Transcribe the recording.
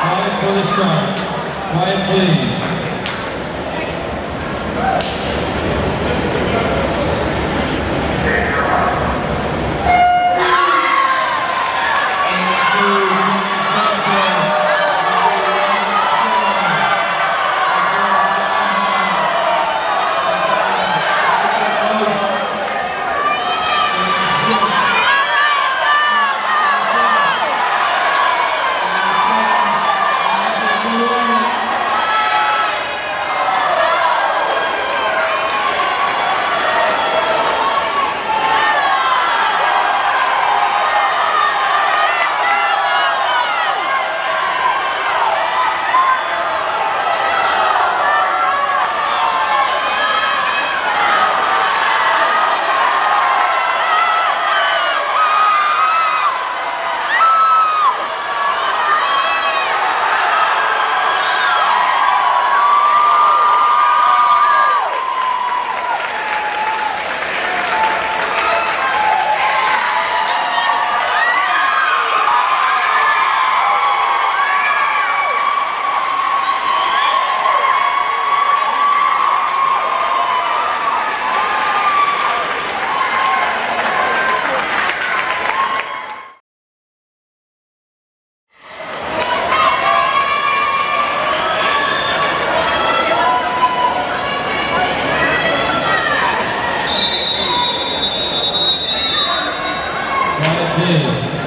Quiet for the start. Quiet, please. Amém.